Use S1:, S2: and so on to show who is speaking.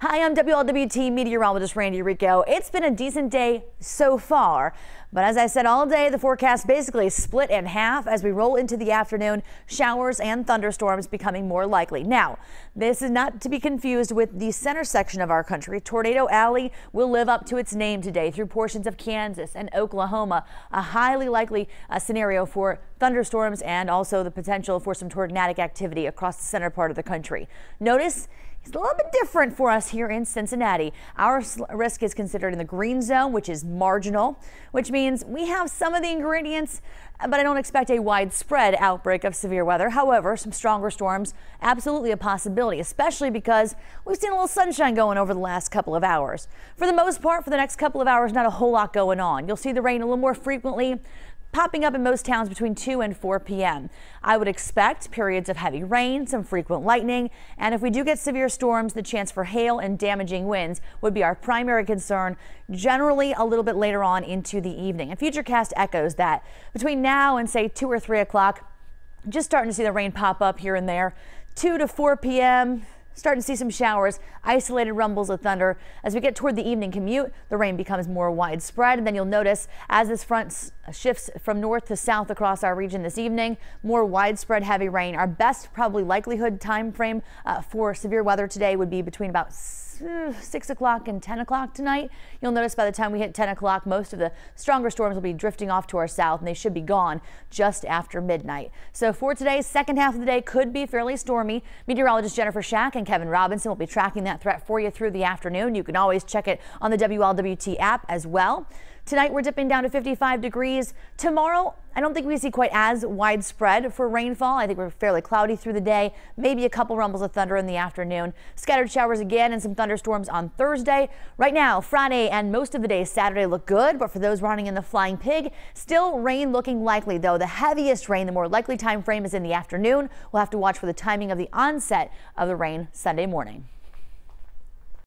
S1: Hi, I'm WLWT meteorologist Randy Rico. It's been a decent day so far, but as I said all day, the forecast basically split in half as we roll into the afternoon, showers and thunderstorms becoming more likely. Now, this is not to be confused with the center section of our country. Tornado Alley will live up to its name today through portions of Kansas and Oklahoma, a highly likely uh, scenario for thunderstorms and also the potential for some tornadic activity across the center part of the country. Notice it's a little bit different for us here in Cincinnati. Our risk is considered in the green zone, which is marginal, which means we have some of the ingredients, but I don't expect a widespread outbreak of severe weather. However, some stronger storms, absolutely a possibility, especially because we've seen a little sunshine going over the last couple of hours. For the most part, for the next couple of hours, not a whole lot going on. You'll see the rain a little more frequently popping up in most towns between 2 and 4 p.m. I would expect periods of heavy rain, some frequent lightning, and if we do get severe storms, the chance for hail and damaging winds would be our primary concern, generally a little bit later on into the evening. And Futurecast echoes that between now and say 2 or 3 o'clock, just starting to see the rain pop up here and there. 2 to 4 p.m. Starting to see some showers, isolated rumbles of thunder. As we get toward the evening commute, the rain becomes more widespread. And then you'll notice as this front shifts from north to south across our region this evening, more widespread heavy rain. Our best probably likelihood time frame uh, for severe weather today would be between about 6 o'clock and 10 o'clock tonight. You'll notice by the time we hit 10 o'clock, most of the stronger storms will be drifting off to our south and they should be gone just after midnight. So for today's second half of the day could be fairly stormy. Meteorologist Jennifer Schack and Kevin Robinson will be tracking that threat for you through the afternoon. You can always check it on the WLWT app as well. Tonight we're dipping down to 55 degrees. Tomorrow, I don't think we see quite as widespread for rainfall. I think we're fairly cloudy through the day, maybe a couple rumbles of thunder in the afternoon. Scattered showers again and some thunderstorms on Thursday. Right now, Friday and most of the day Saturday look good, but for those running in the flying pig, still rain looking likely though. The heaviest rain, the more likely time frame is in the afternoon. We'll have to watch for the timing of the onset of the rain Sunday morning.